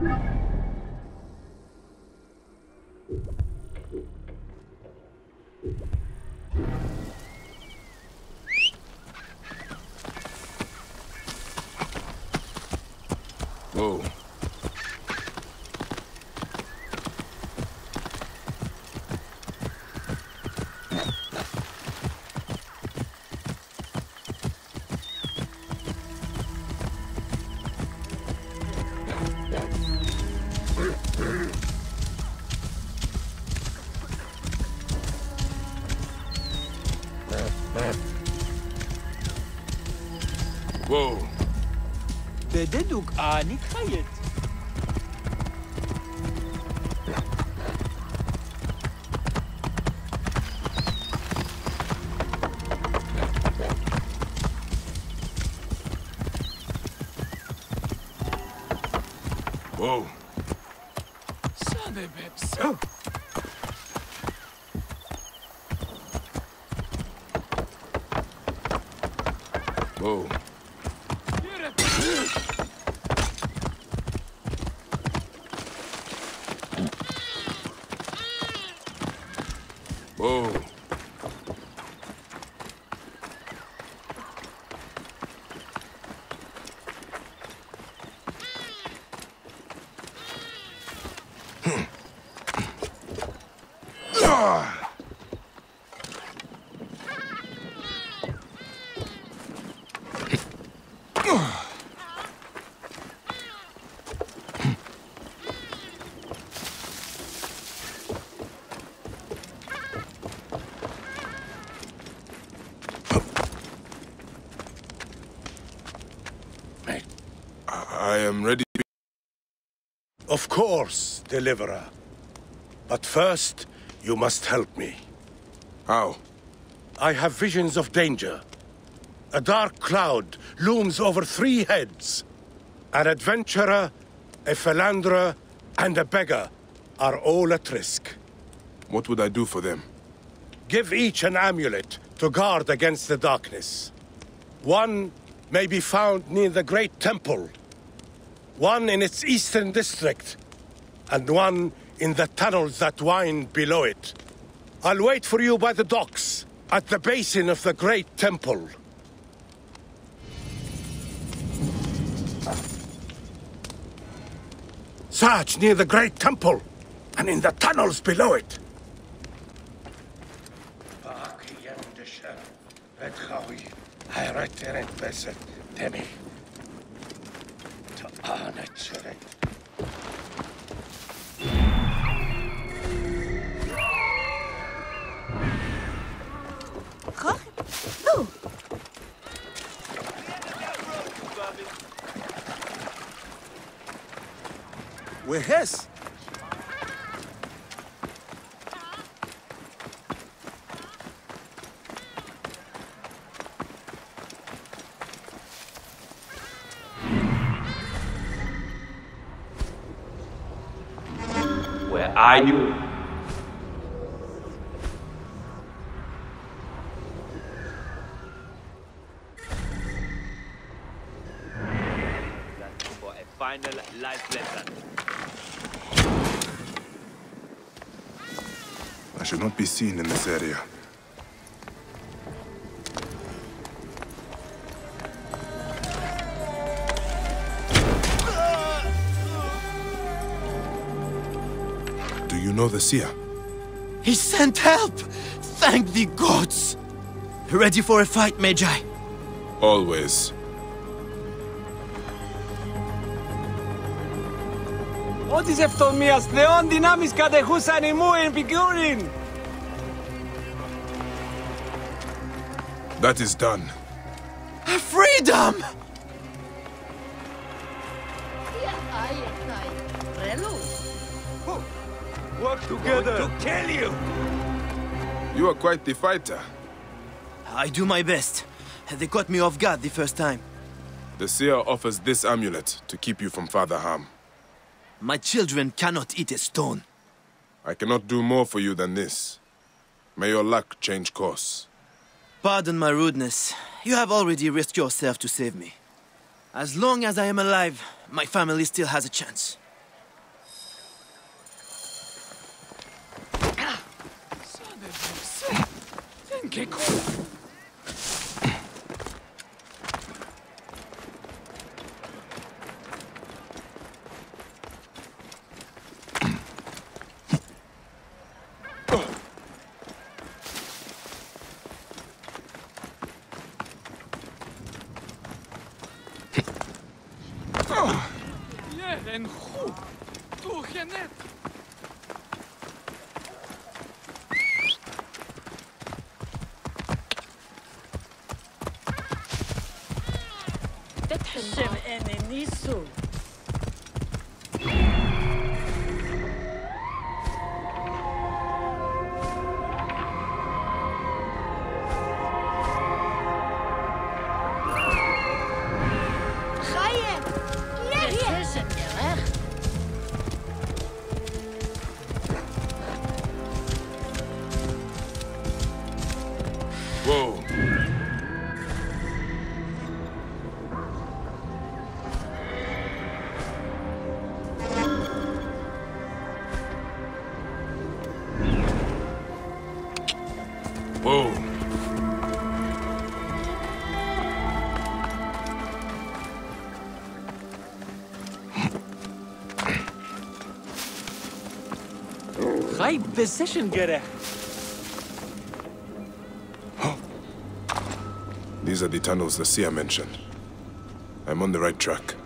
Whoa. Wow. Bededuk a feiert. Whoa. I am ready. Of course, Deliverer. But first, you must help me. How? I have visions of danger. A dark cloud looms over three heads. An adventurer, a philanderer, and a beggar are all at risk. What would I do for them? Give each an amulet to guard against the darkness. One may be found near the Great Temple, one in its eastern district, and one in the tunnels that wind below it. I'll wait for you by the docks, at the basin of the Great Temple. Search near the Great Temple, and in the tunnels below it. Anacek. Koch? Du! Wehes! be seen in this area. Do you know the seer? He sent help! Thank the gods! Ready for a fight, Magi? Always. Ό,τι σε φτωμίας θεών δυνάμεις κατεχούσαν ημού εν πικούριν. That is done. Freedom! Work together. To kill you. You are quite the fighter. I do my best. They caught me off guard the first time. The seer offers this amulet to keep you from further harm. My children cannot eat a stone. I cannot do more for you than this. May your luck change course. Pardon my rudeness. You have already risked yourself to save me. As long as I am alive, my family still has a chance. Son En goed, toch je net. Dat is hem en niet zo. High position gerecht. These are the tunnels the seer mentioned. I'm on the right track.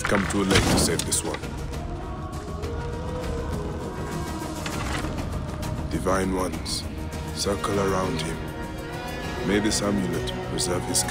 I've come too late to save this one. Divine ones, circle around him. May this amulet preserve his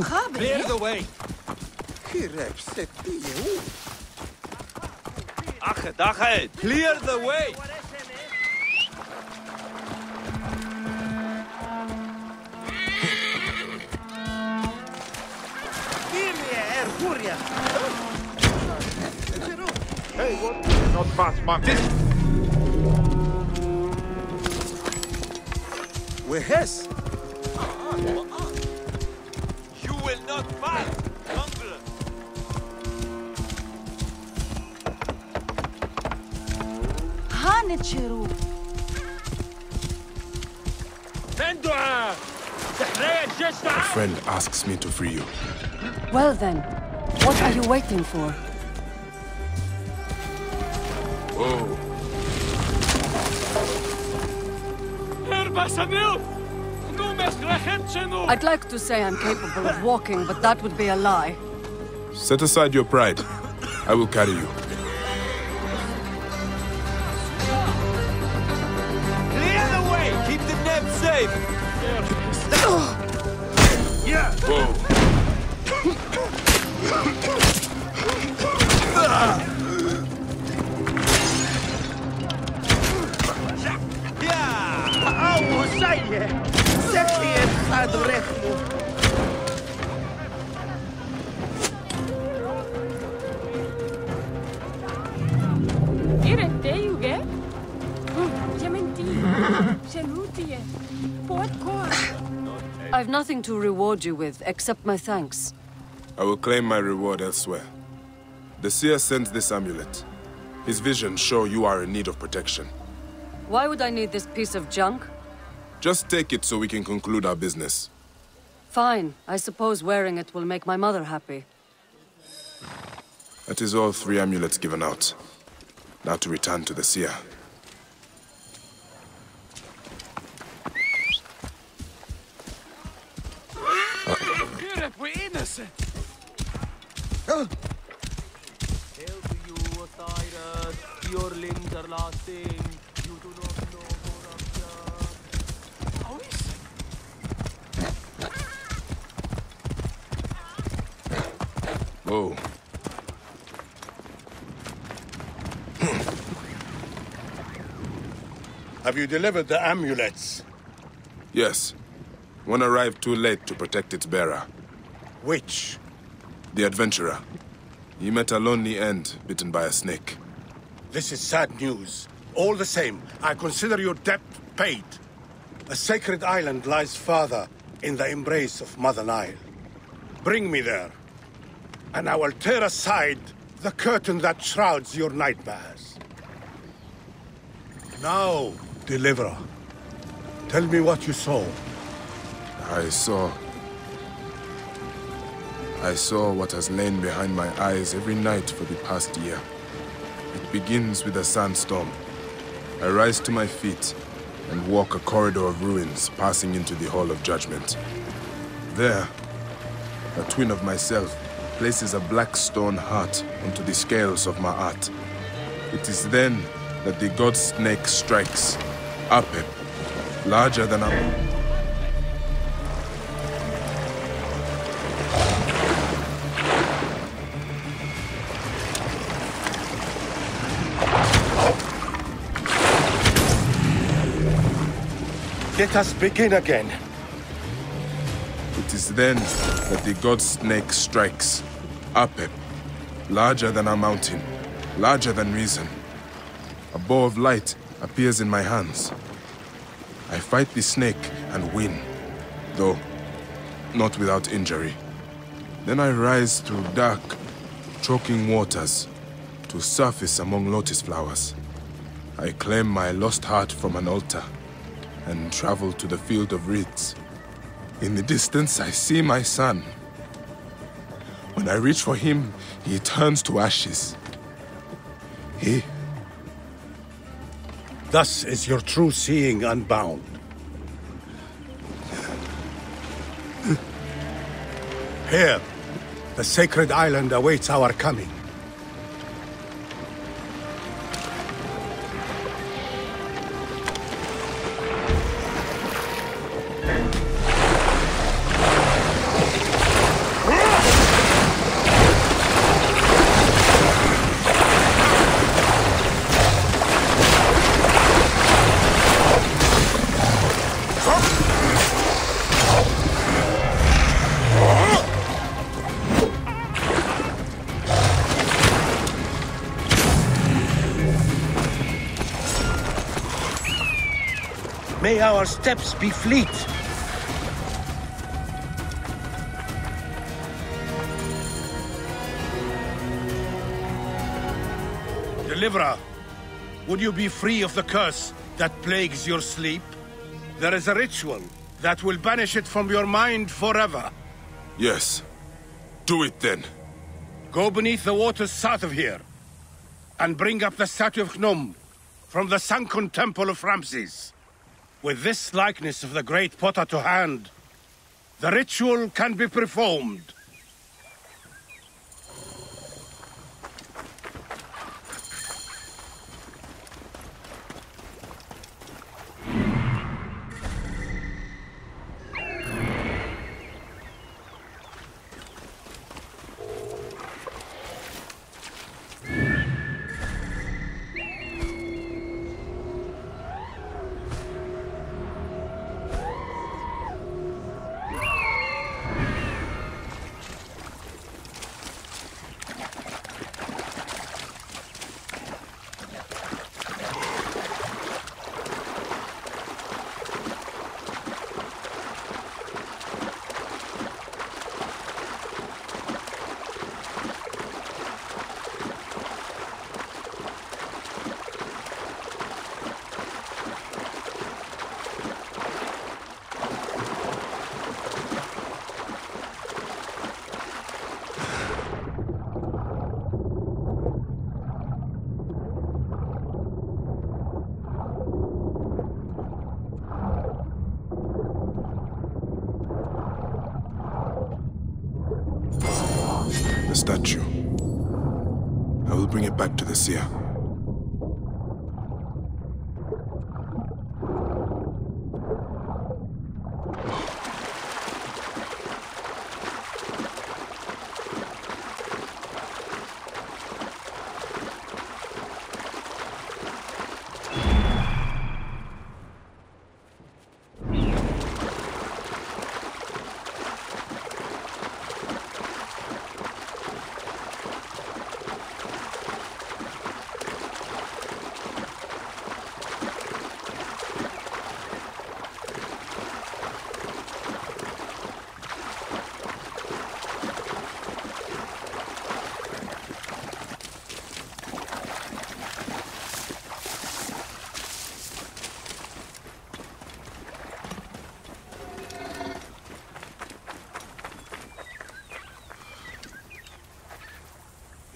car. Clear the way. Ache, dache! Clear the way. Hey, what? Not pass my Wehes. You هانتشرو Tendua! تحرية الجيش A تعال! friend asks me to free you. Well then, what are you waiting for? Whoa. Herba Samuel! Numes Rechenchenu! I'd like to say I'm capable of walking, but that would be a lie. Set aside your pride. I will carry you. Safe. Whoa. I've nothing to reward you with except my thanks. I will claim my reward elsewhere. The seer sends this amulet. His visions show you are in need of protection. Why would I need this piece of junk? Just take it so we can conclude our business. Fine. I suppose wearing it will make my mother happy. That is all three amulets given out. Now to return to the seer. We're innocent. Hail to you, Osiris! Your limbs are lasting. You do not know corruption. How is it? Whoa. Have you delivered the amulets? Yes. One arrived too late to protect its bearer. Which? The adventurer. He met a lonely end, bitten by a snake. This is sad news. All the same, I consider your debt paid. A sacred island lies farther in the embrace of Mother Nile. Bring me there, and I will tear aside the curtain that shrouds your nightmares. Now, deliverer, tell me what you saw. I saw. I saw what has lain behind my eyes every night for the past year. It begins with a sandstorm. I rise to my feet and walk a corridor of ruins passing into the Hall of Judgment. There, a twin of myself places a black stone heart onto the scales of Ma'at. It is then that the god snake strikes, Apep, larger than a. Let us begin again. It is then that the god snake strikes. Apep, larger than a mountain, larger than reason. A bow of light appears in my hands. I fight the snake and win, though not without injury. Then I rise through dark, choking waters to surface among lotus flowers. I claim my lost heart from an altar and travel to the field of reeds. In the distance, I see my son. When I reach for him, he turns to ashes. He. Thus is your true seeing unbound. Here, the sacred island awaits our coming. Our steps be fleet. Deliverer, would you be free of the curse that plagues your sleep? There is a ritual that will banish it from your mind forever. Yes. Do it then. Go beneath the waters south of here, and bring up the statue of Khnum from the sunken temple of Ramses. With this likeness of the great potter to hand, the ritual can be performed. Bring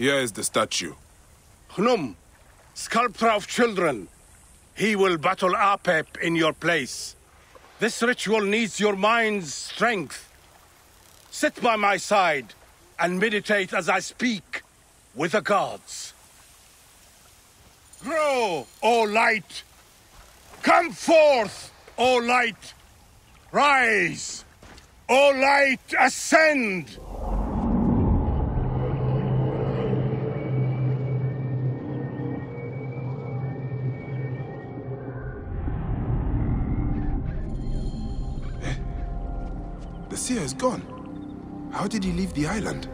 Here is the statue. Khnum, sculptor of children, he will battle Apep in your place. This ritual needs your mind's strength. Sit by my side and meditate as I speak with the gods. Grow, O light! Come forth, O light! Rise! O light, ascend! Is gone. How did he leave the island?